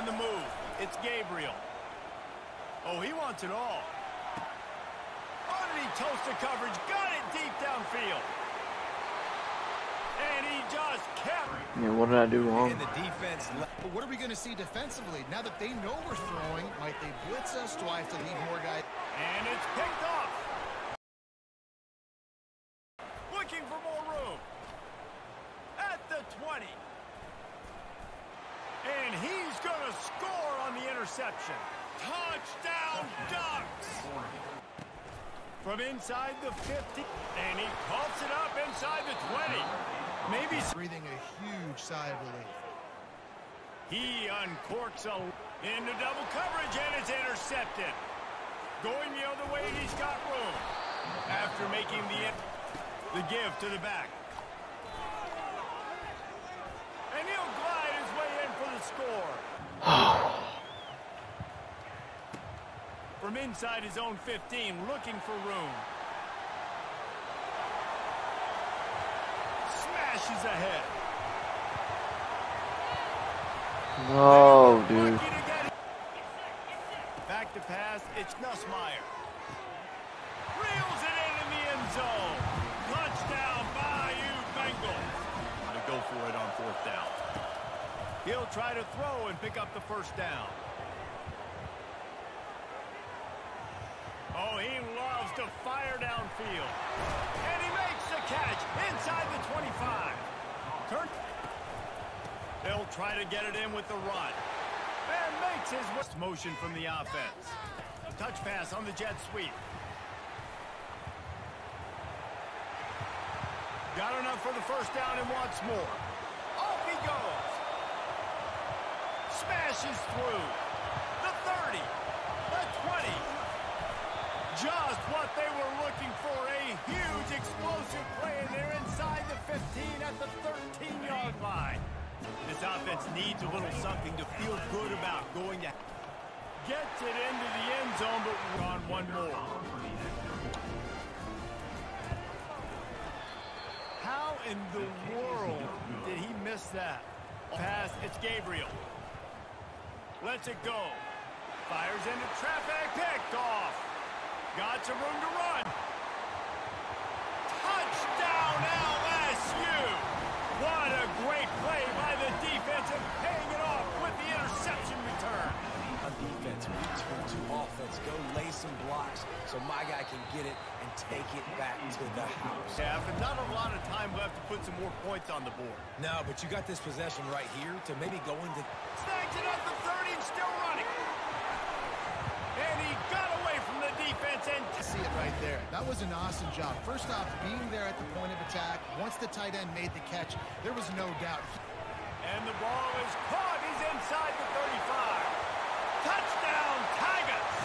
On the move, it's Gabriel. Oh, he wants it all. Underneath toasted coverage, got it deep downfield. And he just kept. Yeah, what did I do wrong? And the defense. But what are we going to see defensively? Now that they know we're throwing, might they blitz us? Do I have to leave more guys? And it's picked off. Looking for more room. At the 20. And he's going to score on the interception. Touchdown Ducks! From inside the 50. And he coughs it up inside the 20. Maybe Breathing a huge sigh of relief. he uncorks a into double coverage and it's intercepted. Going the other way and he's got room. After making the the give to the back. And he'll glide his way in for the score. From inside his own 15, looking for room. Smashes ahead. Oh, no, dude. Lucky to get it. Back to pass, it's Nussmeier. Reels it in in the end zone. Touchdown, Bayou Bengals. To go for it on fourth down. He'll try to throw and pick up the first down. Oh, he loves to fire downfield. And he makes the catch inside the 25. Turn. They'll try to get it in with the run. And makes his motion from the offense. Touch pass on the jet sweep. Got enough for the first down and wants more. Off he goes. Smashes through. The 30. The 20. Just what they were looking for. A huge explosive play, and they're inside the 15 at the 13-yard line. This offense needs a little something to feel good about going to... Gets it into the end zone, but we're on one more. How in the world did he miss that? Pass, it's Gabriel. Lets it go. Fires into traffic, picked off. Got some room to run. Touchdown LSU! What a great play by the defense and paying it off with the interception return. On defense, return to offense. Go lay some blocks so my guy can get it and take it back to the house. Staff, and not a lot of time left to put some more points on the board. No, but you got this possession right here to maybe go into... Snags it at the 30 and still running. And he got away from the defense and... See it right there. That was an awesome job. First off, being there at the point of attack. Once the tight end made the catch, there was no doubt. And the ball is caught. He's inside the 35. Touchdown, Tigers!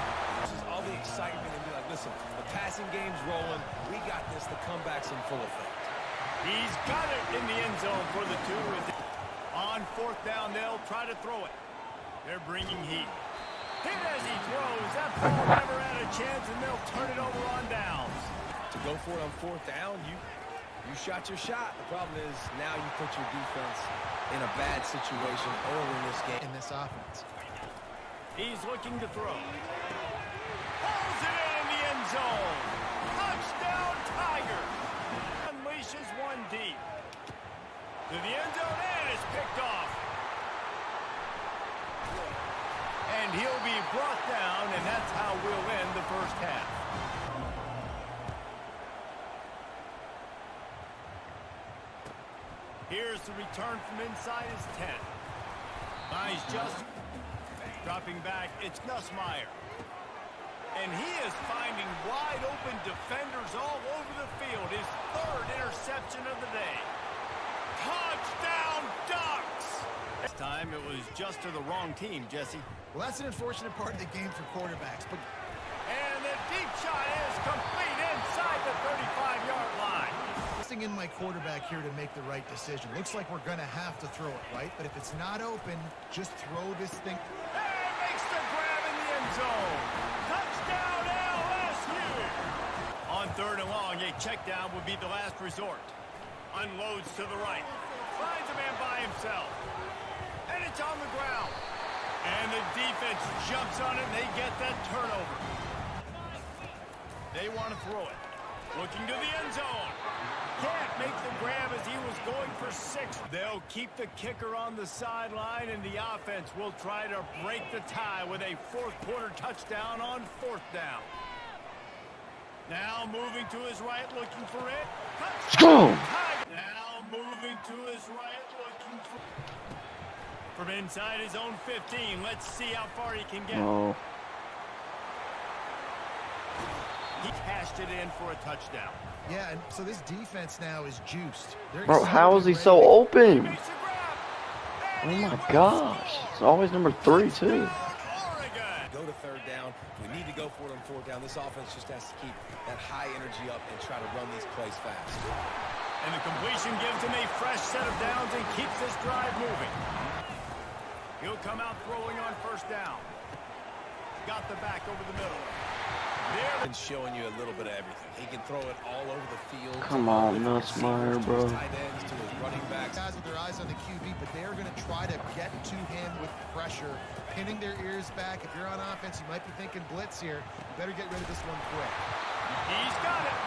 This is all the excitement and be like, listen, the passing game's rolling. We got this. The comeback's in full effect. He's got it in the end zone for the two. On fourth down, they'll try to throw it. They're bringing heat. Hit as he throws. That ball never had a chance, and they'll turn it over on downs. To go for it on fourth down, you you shot your shot. The problem is now you put your defense in a bad situation early in this game. in this offense. He's looking to throw. Pulls it in in the end zone. Touchdown, Tigers. Unleashes one deep. To the end zone, and it's picked off. And he'll be brought down, and that's how we'll end the first half. Here's the return from inside his 10. Nice just dropping back. It's Nussmeier. And he is finding wide open defenders all over the field. His third interception of the day. Touchdown, Ducks! Time it was just to the wrong team, Jesse. Well, that's an unfortunate part of the game for quarterbacks. But And the deep shot is complete inside the 35-yard line. trusting in my quarterback here to make the right decision. Looks like we're going to have to throw it, right? But if it's not open, just throw this thing. And makes the grab in the end zone. Touchdown, LSU! On third and long, a check down would be the last resort. Unloads to the right. Finds a man by himself. And it's on the ground. And the defense jumps on it, and they get that turnover. They want to throw it. Looking to the end zone. Can't make the grab as he was going for six. They'll keep the kicker on the sideline, and the offense will try to break the tie with a fourth quarter touchdown on fourth down. Now moving to his right, looking for it. Let's go. Now moving to his right, looking for... From inside his own 15, let's see how far he can get. No. He cashed it in for a touchdown. Yeah, and so this defense now is juiced. They're Bro, how is he excited so open? Makes a grab. Oh my gosh. It's always number three, too. Go to third down. We need to go for it on fourth down. This offense just has to keep that high energy up and try to run these plays fast. And the completion gives him a fresh set of downs and keeps this drive moving. He'll come out throwing on first down. Got the back over the middle. There And showing you a little bit of everything. He can throw it all over the field. Come on, different Nussmeier, bro. Tight ends to his running backs. Guys with their eyes on the QB, but they are going to try to get to him with pressure, pinning their ears back. If you're on offense, you might be thinking blitz here. You better get rid of this one quick. He's got it.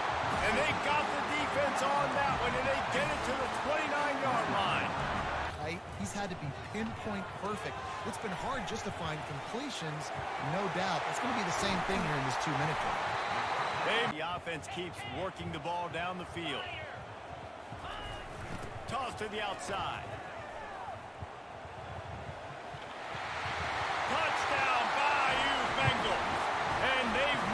And they got the defense on that one, and they get it to the 29-yard line. He's had to be pinpoint perfect. It's been hard just to find completions, no doubt. It's going to be the same thing here in this two-minute drill. The offense keeps working the ball down the field. Toss to the outside. Touchdown, Bayou Bengals. And they've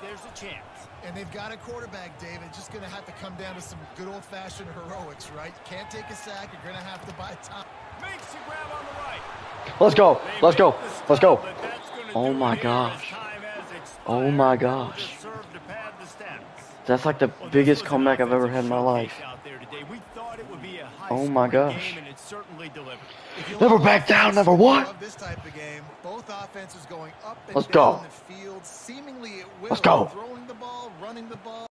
there's a chance. And they've got a quarterback, David. Just going to have to come down to some good old-fashioned heroics, right? Can't take a sack. You're going to have to buy time. Makes the grab on the right. Let's go. They Let's go. make the Let's go. but that's gonna Oh my it here as gosh. time has expired. Oh my gosh. just serve to pad the stats. That's like the Well, biggest comeback I've ever had in my life. out there today. We thought it would be a Oh my high-scoring gosh. Never back down, never what? This type of game. Both offenses going up and Let's down go. the field. Seemingly it will. Let's go. Throwing the ball, running the ball.